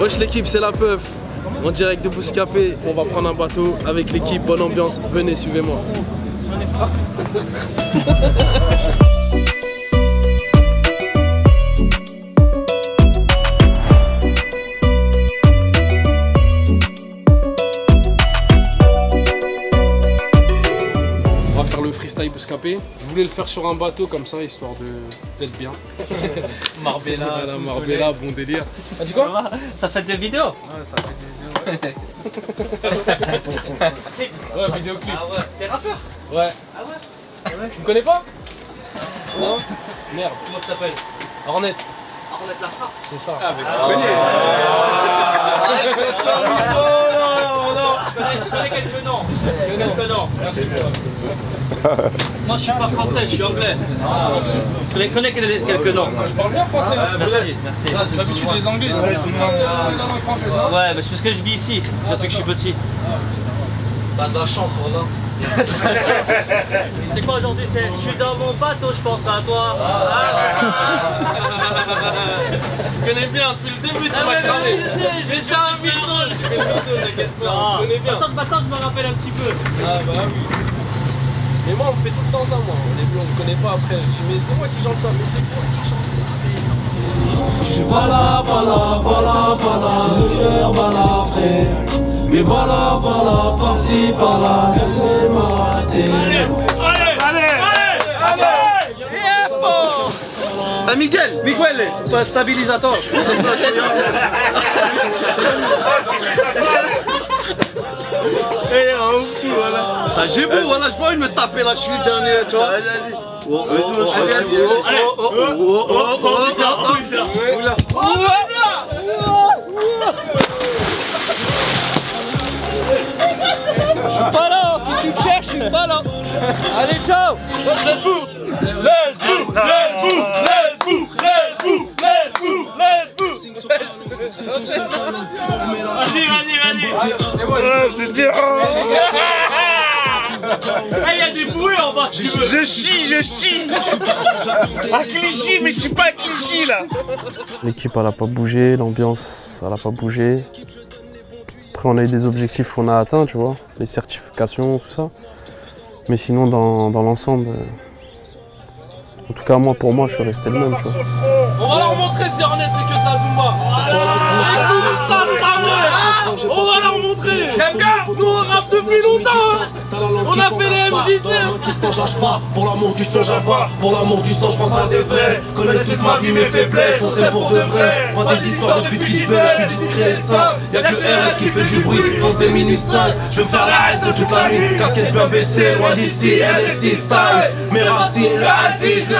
Wesh l'équipe, c'est la peuf. En direct de Bouscapé, on va prendre un bateau avec l'équipe, bonne ambiance. Venez, suivez-moi. Bouscapé. Je voulais le faire sur un bateau comme ça, histoire de d'être bien. Marbella, Voilà, tout Marbella, bon délire. Ah, du quoi Ça fait des vidéos Ouais, ça fait des Ouais, vidéoclip. Ah ouais, t'es rappeur Ouais. Ah ouais Tu me connais pas Non Merde. Comment tu t'appelles Hornet, Arlette la frappe c'est ça. Ah, mais je connais, je connais quelques noms. Quelques noms. Merci. Moi je suis pas français, je suis anglais. Je connais, connais quelques noms. Je parle bien français. Merci, merci. D'habitude, les Anglais ils sont non Ouais, mais c'est parce que je vis ici depuis que je suis petit. T'as de la chance, voilà. C'est quoi aujourd'hui? C'est je suis dans mon bateau, je pense à toi. Tu connais bien, depuis le début, tu m'as cramé. Je vais un mytho. Tu fais le mytho, t'inquiète pas, on se connaît bien. Attends, maintenant je me rappelle un petit peu. Ah bah oui. Mais moi, on me fait tout le temps ça, moi. Au début, on me connaît pas. Après, je dis, mais c'est moi qui chante ça. Mais c'est toi qui chante ça. Je suis voilà, voilà, voilà, voilà, le cœur bala frère. Mais voilà, voilà, par-ci, par-là, personne m'a raté. Ah Miguel, Miguel, pas stabilisateur. Ça j'ai beau, voilà, j'ai pas envie de me taper là, je suis le dernier, tu vois. Oh, oh, oh, vas-y, suis pas là, si tu me cherches, je suis pas là. Allez, ciao. Let's go, let's go, let's go, let's go, let's go, let's go, let's go. Vas-y, vas-y, vas-y. C'est dur Ah, il y a des bouées en bas si tu veux. Je chie, je chie À Clichy, mais je suis pas à Clichy là L'équipe elle a pas bougé, l'ambiance elle a pas bougé. On a eu des objectifs qu'on a atteints, tu vois, les certifications, tout ça. Mais sinon dans, dans l'ensemble, euh, en tout cas moi pour moi je suis resté le même, tu vois. On va leur montrer si Hornet c'est que de la Zumba. On va leur montrer. Nous on rappe depuis longtemps. hein. On a fait les MJC. Qui se t'engage pas, pour l'amour du sang pas, pour l'amour du sang je pense à des vrais. Connaissent toute ma vie mes faiblesses, on s'aime pour de vrai. Pas des histoires de pute qui baissent, je suis discret et sain. Y'a que le RS qui fait du bruit, fonce des minus 5. Je vais me faire la S toute la nuit, casquette bien baissée, loin d'ici, LSI style. Mes racines, le raciste,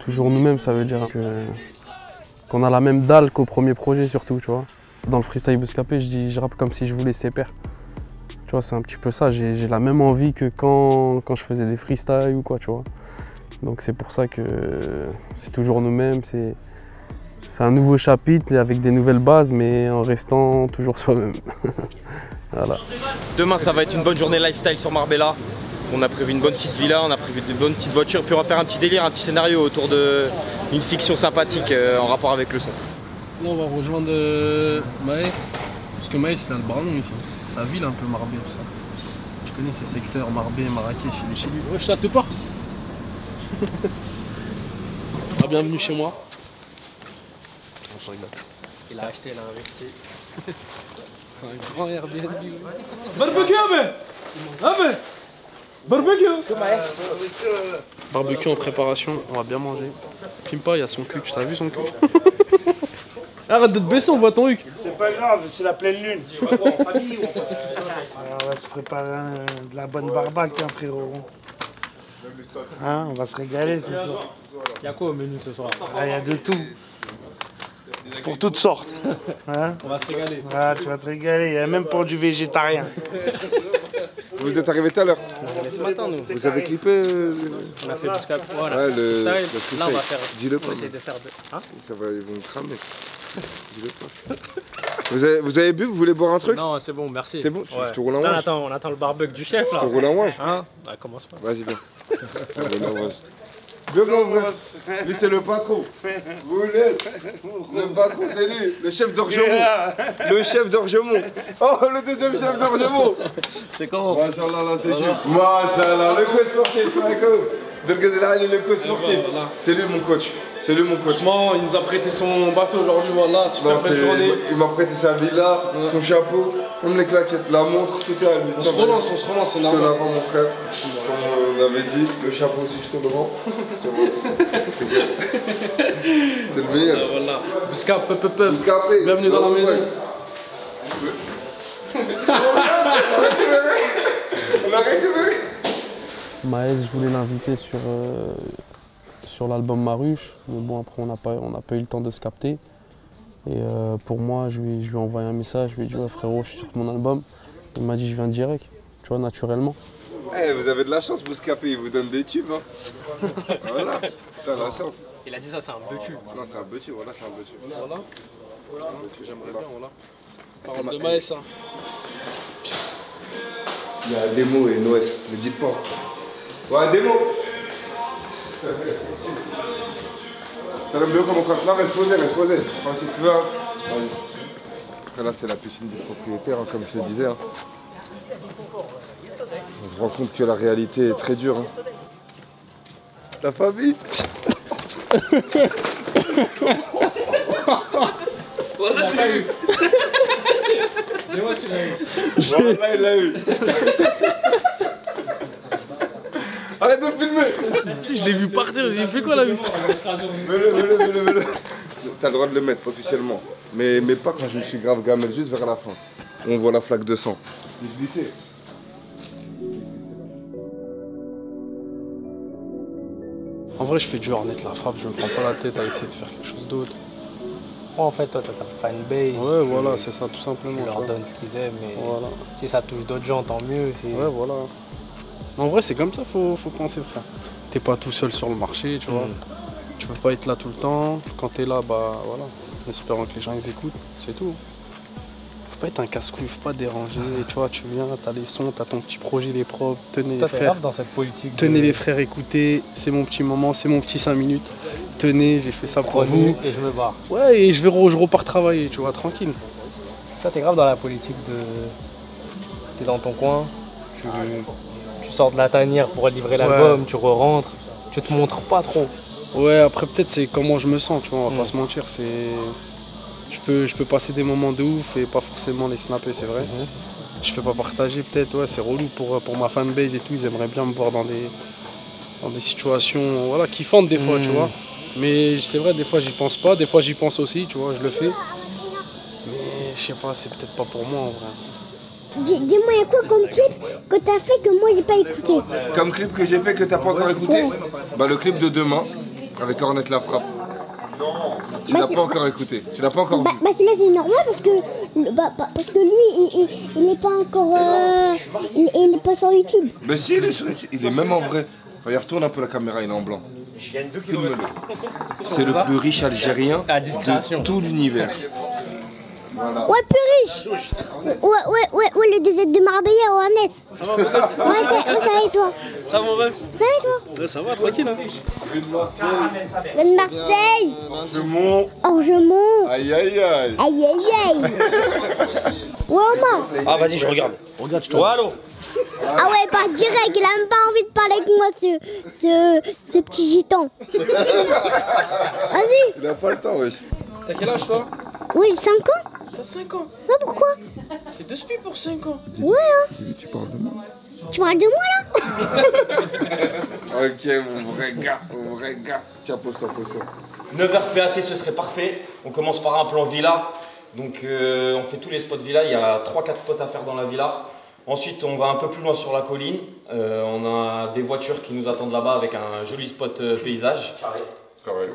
Toujours nous-mêmes, ça veut dire que qu'on a la même dalle qu'au premier projet surtout, tu vois. Dans le freestyle Bouscapé, je dis je rappe comme si je voulais ses. Tu vois, c'est un petit peu ça, j'ai la même envie que quand, je faisais des freestyles ou quoi, tu vois. Donc c'est pour ça que c'est toujours nous-mêmes, c'est un nouveau chapitre avec des nouvelles bases, mais en restant toujours soi-même. Demain, ça va être une bonne journée lifestyle sur Marbella. On a prévu une bonne petite villa, on a prévu de bonnes petites voitures, puis on va faire un petit délire, un petit scénario autour d'une fiction sympathique euh, en rapport avec le son. Là, on va rejoindre euh, Maës. Parce que Maës, il a le Barnon ici. Sa ville, un peu Marbé, tout ça. Je connais ces secteurs, Marbé, Marrakech, il est chez lui. Wesh, ça te part ah, Bienvenue chez moi. Il a acheté, il a investi. Un grand Airbnb. Barbecue, Ah, Barbecue en préparation, on va bien manger. Filme pas, il y a son cul, tu t'as vu son cul Arrête de te baisser, on voit ton huc. C'est pas grave, c'est la pleine lune. Alors, on va se préparer un- de la bonne barbaque, hein, frérot. Hein, on va se régaler ce soir. Y'a quoi au menu ce soir? Ah, Il y a de tout. Pour toutes sortes. Hein? On va se régaler. ah, tu vas te régaler, il y a même pour du végétarien. Vous êtes arrivé tout à l'heure. Ce matin, nous, Vous avez clippé euh, on a fait jusqu'à. Voilà. ouais, le, Là, on va faire. Dis-le pas. de faire de. Hein? Ça va, ils vont me cramer. Dis-le pas. Vous avez, vous avez bu? Vous voulez boire un truc? Non, c'est bon, merci. C'est bon, tu- Ouais. je te roule un Attends, on attend le barbecue du chef là. Tu roules un wange Hein? Bah, commence pas. Vas-y, viens. Frères. Lui, c'est le patron. Vous l'êtes. Le patron, c'est lui. Le chef d'Orgemont. Le chef d'Orgemont. Oh, le deuxième chef d'Orgemont. C'est comment Machallah, là, c'est qui Machallah, le coach sportif, c'est un coach. Belgazil le coach sportif. C'est lui mon coach. C'est lui mon coach. Franchement, il nous a prêté son bateau aujourd'hui, voilà, super Non, belle journée. il m'a prêté sa villa, son chapeau, même les claquettes, la montre, tout est à lui. On se relance, on se relance, c'est Je te normal. l'avant mon frère, on avait dit, le chapeau aussi je te le rends. Je te rends tout. C'est le meilleur. Euh, Voilà. Bouscap, peu, peu, peu. Bouscapé, Bienvenue dans la maison. On a récupéré Maës, je voulais l'inviter sur, euh, sur l'album Maruche, mais bon, après, on n'a pas, on n'a pas eu le temps de se capter. Et euh, pour moi, je lui, je lui ai envoyé un message, je lui ai dit, ouais, frérot, je suis sur mon album. Il m'a dit, je viens direct, tu vois, naturellement. Eh, vous avez de la chance, Bouscapé, il vous donne des tubes. Hein. voilà, t'as la chance. Il a dit ça, c'est un betu. Non, c'est un petit, voilà, c'est un petit. Voilà. Voilà, j'aimerais bien, voilà. Parole de Maës, hein. Il y a mots et Noès, ne dites pas. Ouais. Ça l'aime bien comme on. Non, reste posé, reste posé. Enfin, si tu veux. hein. Là, c'est la piscine du propriétaire, hein, comme je te disais. hein. On se rend compte que la réalité est très dure. hein. Ta famille Voilà, tu l'as eu. Dis-moi, tu l'as eu. Voilà, il l'a eu. Arrête de filmer Si, je l'ai vu partir, j'ai fait quoi là vu Mets-le, mets-le, mets-le, mets-le. T'as le droit de le mettre officiellement. Mais, mais pas quand je me suis grave gamelle, juste vers la fin. On voit la flaque de sang. Je glissais. En vrai, je fais du Hornet la frappe, je me prends pas la tête à essayer de faire quelque chose d'autre. En fait, toi, t'as ta fanbase. Ouais, voilà, c'est ça, tout simplement. Tu leur donnes ce qu'ils aiment, mais Voilà. si ça touche d'autres gens, tant mieux. Ouais, voilà. En vrai, c'est comme ça, faut, faut penser, frère. T'es pas tout seul sur le marché, tu vois. Tu peux pas être là tout le temps. Quand t'es là, bah voilà. En espérant que les gens ils écoutent, c'est tout. Pas être un casse-couille, faut pas déranger. Tu vois, tu viens, t'as les sons, t'as ton petit projet, les propres. Tenez les frères. grave dans cette politique. Tenez de- les frères, écoutez. C'est mon petit moment, c'est mon petit 5 minutes. Tenez, j'ai fait ça pour vous. et je me barre. Ouais, et je, vais, re- je repars travailler, tu vois, tranquille. Toi, t'es grave dans la politique de. T'es dans ton coin, tu, tu sors de la tanière pour livrer l'album, tu re-rentres, tu te montres pas trop. Ouais, après peut-être c'est comment je me sens, tu vois, on va Mm. pas se mentir, c'est... Je peux, je peux passer des moments de ouf et pas forcément les snapper, c'est vrai. Je fais pas partager peut-être, ouais, c'est relou pour, pour ma fanbase et tout, ils aimeraient bien me voir dans des, dans des situations voilà, kiffantes des fois, tu Mm. vois. Mais c'est vrai, des fois j'y pense pas, des fois j'y pense aussi, tu vois, je le fais. Mais je sais pas, c'est peut-être pas pour moi en vrai. Dis- Dis-moi, il y a quoi comme clip que t'as fait que moi j'ai pas écouté? Comme clip que j'ai fait que t'as pas encore écouté? Bah le clip de demain, avec Ornette la frappe. Tu Bah, l'as pas encore écouté, tu l'as pas encore Bah, vu. bah celui-là c'est normal parce que, bah, bah, parce que lui il, il, il est pas encore. euh, il, il est pas sur YouTube. Mais si, il est sur YouTube, il est même en vrai. Regarde, tourne un peu la caméra, il est en blanc. Filme-le. C'est le plus riche Algérien de tout l'univers. Voilà. Ouais, Ouais, ouais, ouais, ouais, le désert de Marbella au Annette. Ça va, Ouais, ça, ouais, ça va et toi Ça va mon ref Ça va et toi Ouais, ça va, tranquille hein De Marseille Je monte. Orgemont Aïe aïe aïe. Aïe aïe aïe Ouais, Omar Ah, vas-y, je regarde. Regarde, je te allô Ah ouais, pas direct, il a même pas envie de parler avec moi, ce, ce, ce petit gitan. Vas-y Il a pas le temps, wesh. T'as quel âge toi? Oui, 5 ans T'as 5 ans Ouais, pourquoi T'es de spi pour 5 ans Ouais, hein Tu parles de moi Tu parles de moi, là Ok, mon vrai gars, mon vrai gars. Tiens, pose-toi, pose-toi. 9h PAT, ce serait parfait. On commence par un plan villa. Donc, euh, on fait tous les spots villa. Il y a 3-4 spots à faire dans la villa. Ensuite, on va un peu plus loin sur la colline. Euh, on a des voitures qui nous attendent là-bas avec un joli spot euh, paysage. Carré. Carré.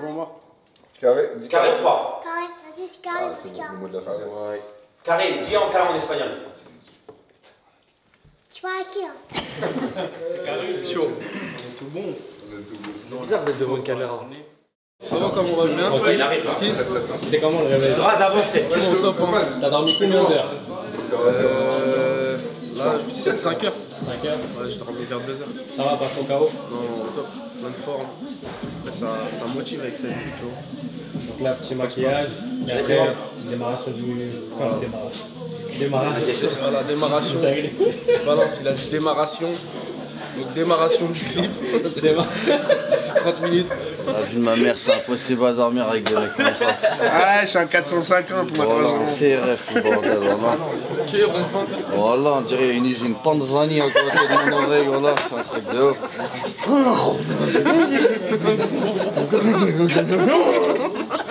Carré Carré ou pas Carré, vas-y, c'est Ah, carré, c'est bon, le mot de la famille. Ouais. Carré, dis en carré en espagnol. Tu parles à qui, là C'est chaud. Tout bon. C'est bizarre d'être devant une caméra. Ça va comme on va bien Ok, il arrive là. C'était comment le réveil Grâce avant peut-être. Franchement top hein. T'as dormi combien d'heures Euh... Là, 7 5 heures. 5 heures Ouais, j'ai dormi vers 2h. Ça va, pas trop KO Non, non, top, plein de forme. Après, ça, ça motive avec cette vie, tu vois. Donc là, petit maquillage, du. Enfin, démarration. Démarrage. Voilà, démarration. Balance, il a dit démarration. Donc démarration du clip. D'ici 30 minutes. La vie de ma mère, c'est impossible à dormir avec des mecs comme ça. Ouais, je suis en 450 moi. Voilà, c'est ref, bordel, voilà. Ok, enfin. Voilà, on dirait une usine Panzani à côté de mon oreille, voilà, c'est un truc de ouf.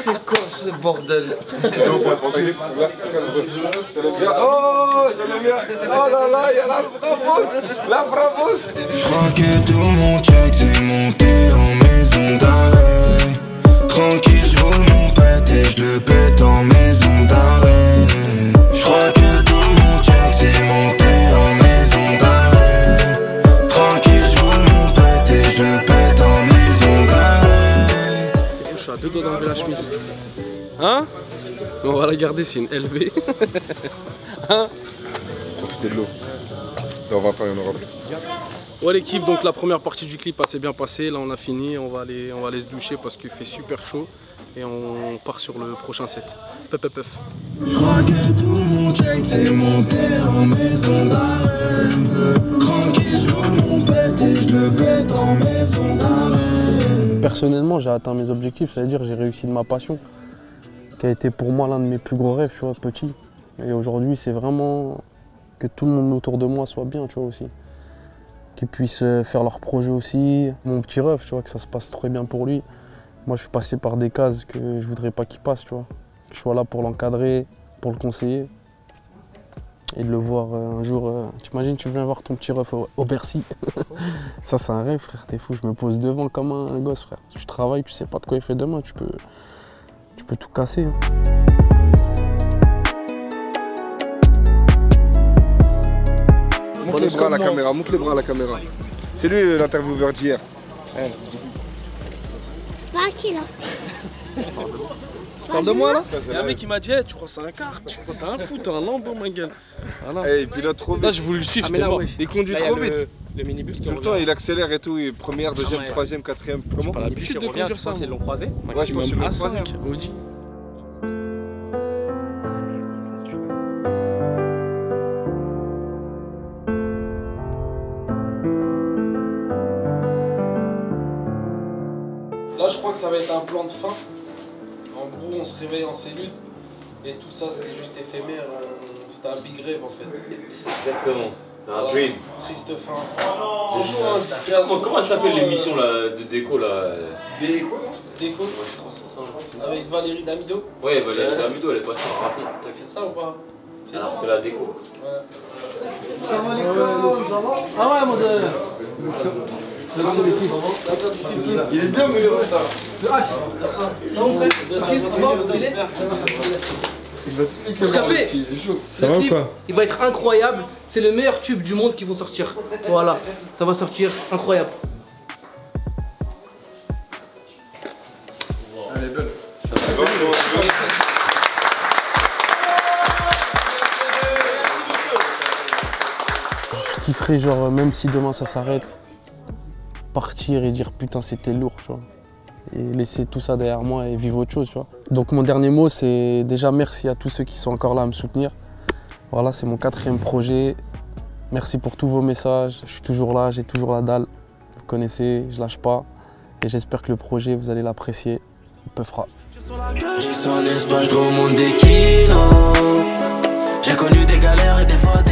C'est quoi ce bordel. Oh, Oh là là, il y a la bravos La bravos. Je crois que tout mon check c'est monté en maison d'arrêt. Tranquille, je roule mon pète et je le pète en maison d'arrêt Hein On va la garder, c'est une LV. hein Profitez de l'eau. Dans 20 ans, il y en aura plus. Ouais l'équipe, donc la première partie du clip s'est bien passée, là on a fini, on va aller, on va aller se doucher parce qu'il fait super chaud et on part sur le prochain set. Puff puff puff. Je crois que tout mon check c'est monté en maison d'arrêt Tranquille, je roule mon pète et je le pète en maison d'arrêt Personnellement, j'ai atteint mes objectifs, ça veut dire j'ai réussi de ma passion, qui a été pour moi l'un de mes plus gros rêves, tu vois, petit. Et aujourd'hui, c'est vraiment que tout le monde autour de moi soit bien, tu vois, aussi. Qu'ils puissent euh, faire leur projet aussi. Mon petit rêve, tu vois, que ça se passe très bien pour lui. Moi, je suis passé par des cases que je voudrais pas qu'il passe, tu vois. Que je sois là pour l'encadrer, pour le conseiller. Et de le voir euh, un jour. euh, T'imagines, tu viens voir ton petit ref au, Bercy. ça, c'est un rêve, frère. T'es fou. Je me pose devant comme un gosse, frère. Tu travailles, tu sais pas de quoi il fait demain. Tu peux, tu peux tout casser. hein. Montre les bras à la caméra, montre les bras à la caméra. C'est lui euh, l'intervieweur d'hier. Pas qui là Parle de moi là Il y a un mec qui m'a dit Eh, tu crois que c'est un kart, tu crois que t'as un foot, t'as un lambeau ma gueule. Voilà. Eh, il pilote trop vite. Là j'ai voulu le suivre, Ah, c'était là, mort. ouais. Il conduit Là, trop le- vite. Le minibus qui Tout le temps, il accélère et tout. et Première, deuxième, troisième, quatrième. Comment Pas Le l'habitude minibus, de conduire tu ça, moi. l'ont croisé Ouais, je pense que Maximum c'est le A5, troisième. Audi. Là, je crois que ça va être un plan de fin. On se réveille en cellule et tout ça, c'était juste éphémère. on- C'était un big rêve en fait. Exactement, c'est un Voilà. dream. Triste fin. C'est chaud, hein, discrétion. Comment, comment elle s'appelle l'émission là, de déco là Déco Déco Ouais, je crois que c'est ça. avec Valérie Damido. Ouais, Valérie Damido, elle est passée en rapport. T'as fait ça ou pas Elle a refait la déco. Ah ouais, mon dieu Il est bien meilleur que ça. Ça va ou quoi Il va être incroyable. C'est le meilleur tube du monde qui vont sortir. Voilà, ça va sortir incroyable. Je kifferais, genre, même si demain ça s'arrête, partir et dire putain, c'était lourd, tu vois. Et laisser tout ça derrière moi et vivre autre chose, tu vois. Donc, mon dernier mot, c'est déjà merci à tous ceux qui sont encore là à me soutenir. Voilà, c'est mon quatrième projet. Merci pour tous vos messages. Je suis toujours là, j'ai toujours la dalle. Vous connaissez, je lâche pas. Et j'espère que le projet, vous allez l'apprécier. Il peut fera. J'ai des connu des galères et des fois